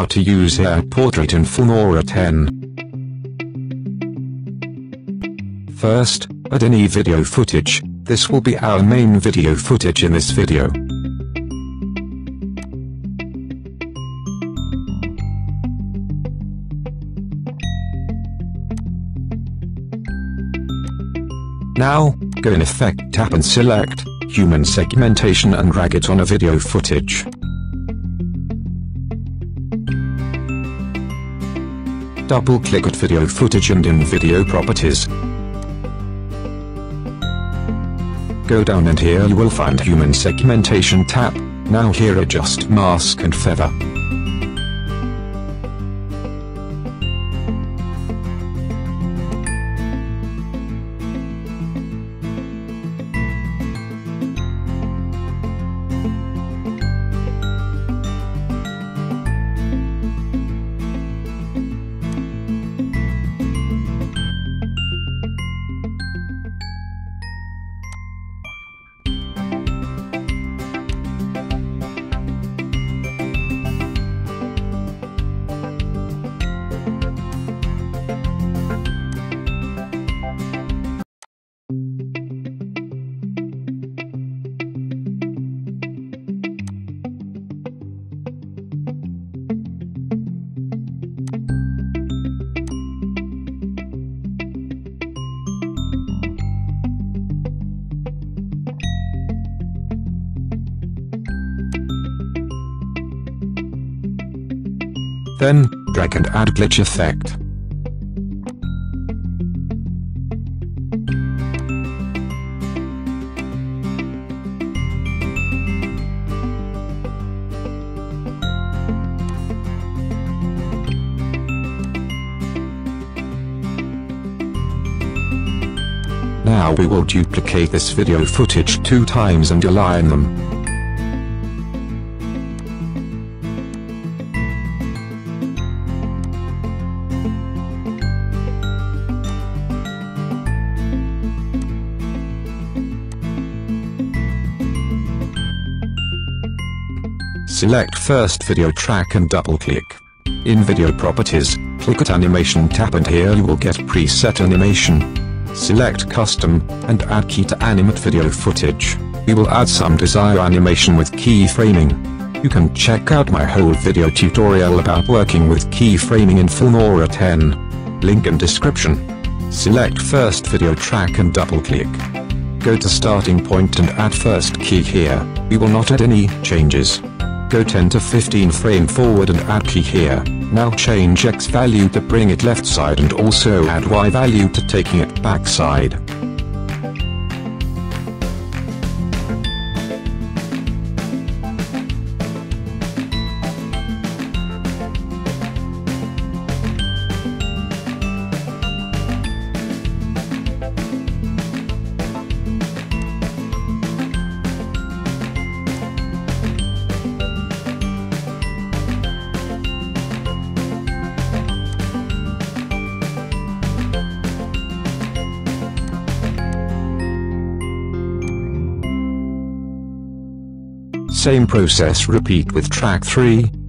how to use AI Portrait in Filmora 10. First, add any video footage, this will be our main video footage in this video. Now, go in Effect tab and select Human Segmentation and drag it on a video footage. Double-click at Video Footage and in Video Properties. Go down and here you will find Human Segmentation tab. Now here adjust Mask and Feather. Then, drag and add glitch effect. Now we will duplicate this video footage two times and align them. Select first video track and double-click. In Video Properties, click at Animation tab and here you will get preset animation. Select Custom, and add key to animate video footage. We will add some desired animation with keyframing. You can check out my whole video tutorial about working with keyframing in Filmora 10. Link in description. Select first video track and double-click. Go to starting point and add first key here, we will not add any changes. Go 10 to 15 frame forward and add key here. Now change X value to bring it left side and also add Y value to taking it back side. Same process repeat with track 3.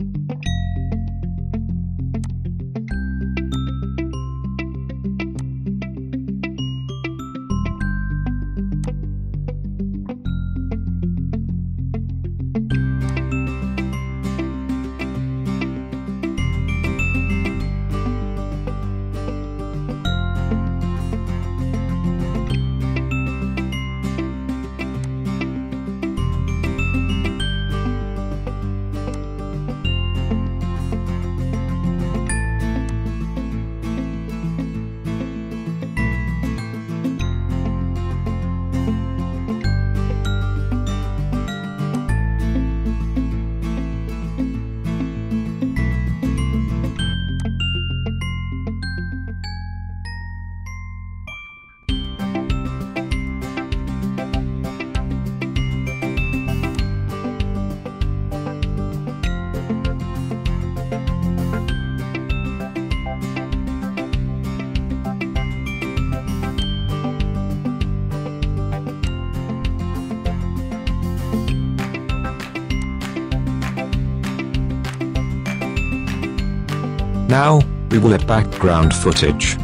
Now, we will add background footage.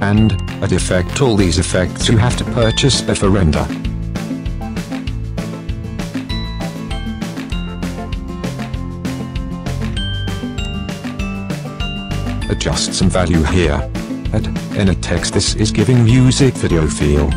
And, at effect all these effects you have to purchase before render. Adjust some value here. Add, in a text this is giving music video feel.